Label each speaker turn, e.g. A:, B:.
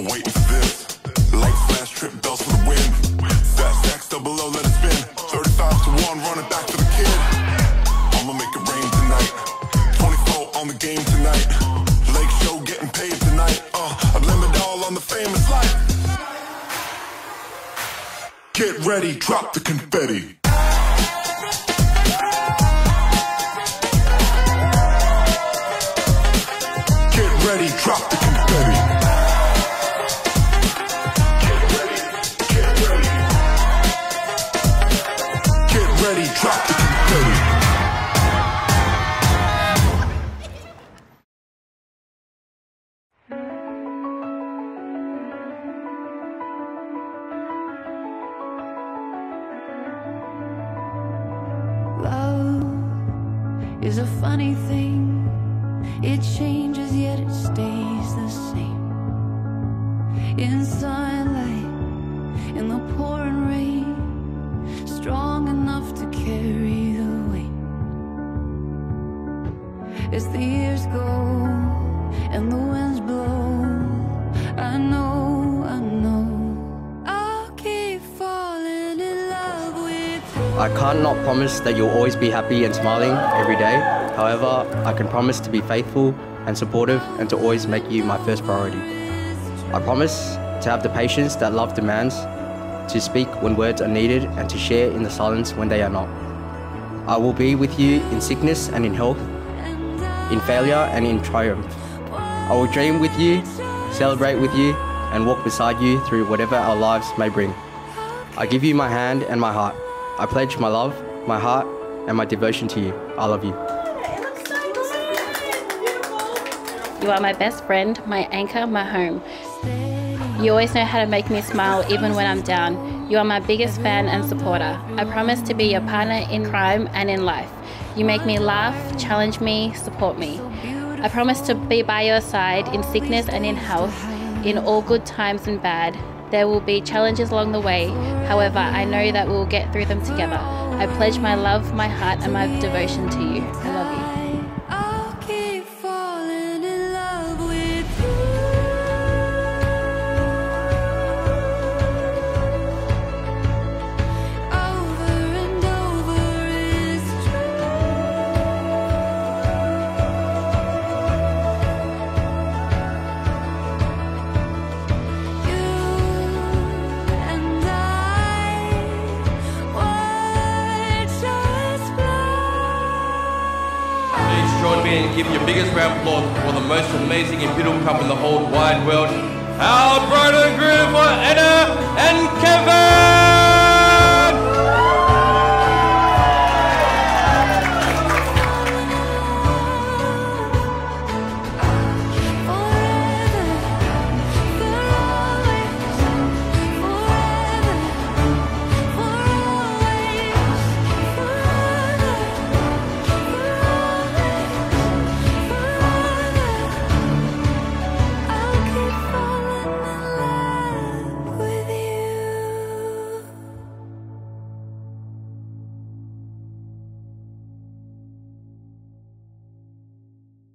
A: been waiting for this. Flash, trip bells for the win. Stacks, double let it spin. 35 to 1, running back to the kid. I'ma make it rain tonight. 24 on the game tonight. Lake show getting paid tonight. Uh, I'd all on the famous life. Get ready, drop the confetti. Get ready, drop the confetti.
B: Is a funny thing. It changes yet it stays the same. In sunlight, in the pouring rain, strong enough to carry the weight. As the years go and the winds blow, I know, I
C: can't not promise that you'll always be happy and smiling every day. However, I can promise to be faithful and supportive and to always make you my first priority. I promise to have the patience that love demands, to speak when words are needed and to share in the silence when they are not. I will be with you in sickness and in health, in failure and in triumph. I will dream with you, celebrate with you, and walk beside you through whatever our lives may bring. I give you my hand and my heart. I pledge my love, my heart, and my devotion to you. I love you.
D: You are my best friend, my anchor, my home. You always know how to make me smile even when I'm down. You are my biggest fan and supporter. I promise to be your partner in crime and in life. You make me laugh, challenge me, support me. I promise to be by your side in sickness and in health, in all good times and bad. There will be challenges along the way, however, I know that we will get through them together. I pledge my love, my heart, and my devotion to you. I love you.
B: in,
E: give your biggest round of applause for the most amazing Imperial Cup in the whole wide world. our Broden Groove for Anna and Kevin!